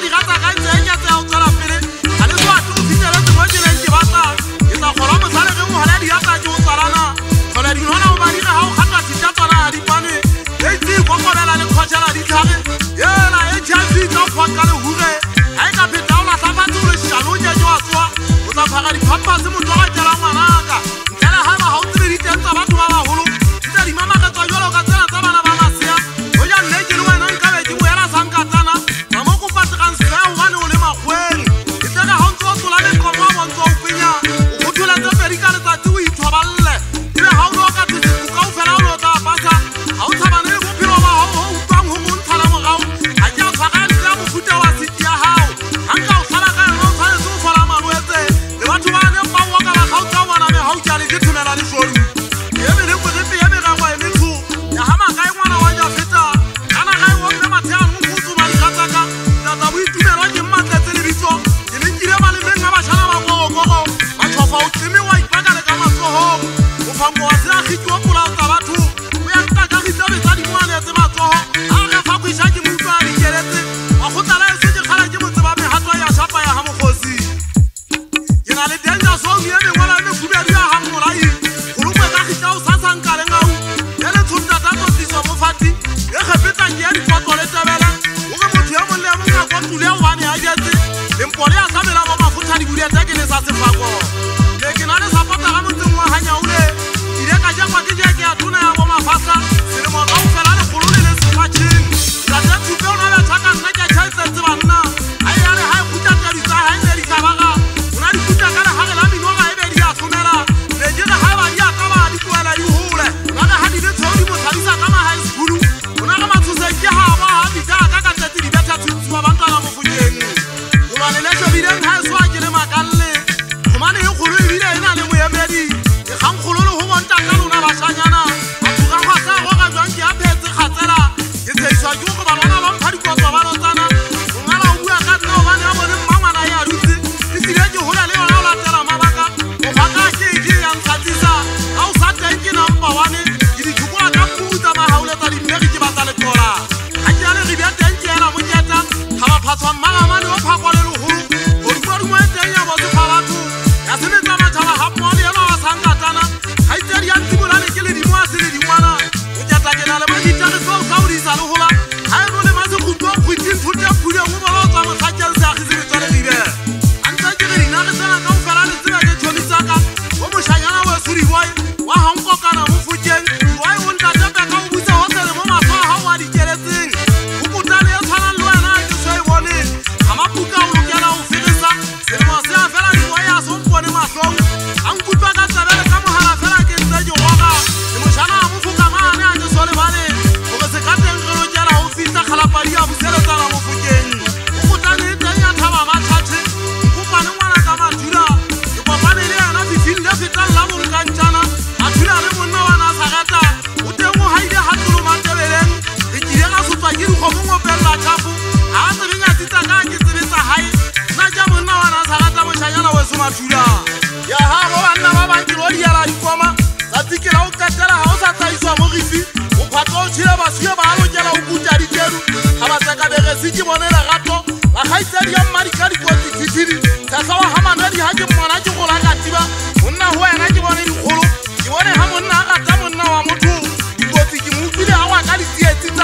你干啥？干啥？你干啥？干啥？dule wane a jesi limpori a sabela mo mafuta diguri a tekini sasi fako yekinane sapata kanutengwa hanya ule Charlie Berry, basura ya ha go bana ba ba ke rodi ya la tsoma ga dikela o ka tla ha o sa tsa iswa mo gifi o phatlo o tshile basura e ba lo jela o kutja di tseru ha ba saka be re sitse bone la gato ba gaitse ya mari ka di go tsitsiri sa sa wa ha mana di ha ke mona ke go la ga tiba nna ho ena ke bone di kholo ke bone ha mona ga ka mona wa motho di go tsiki mo bile ha wa ka di tsietsi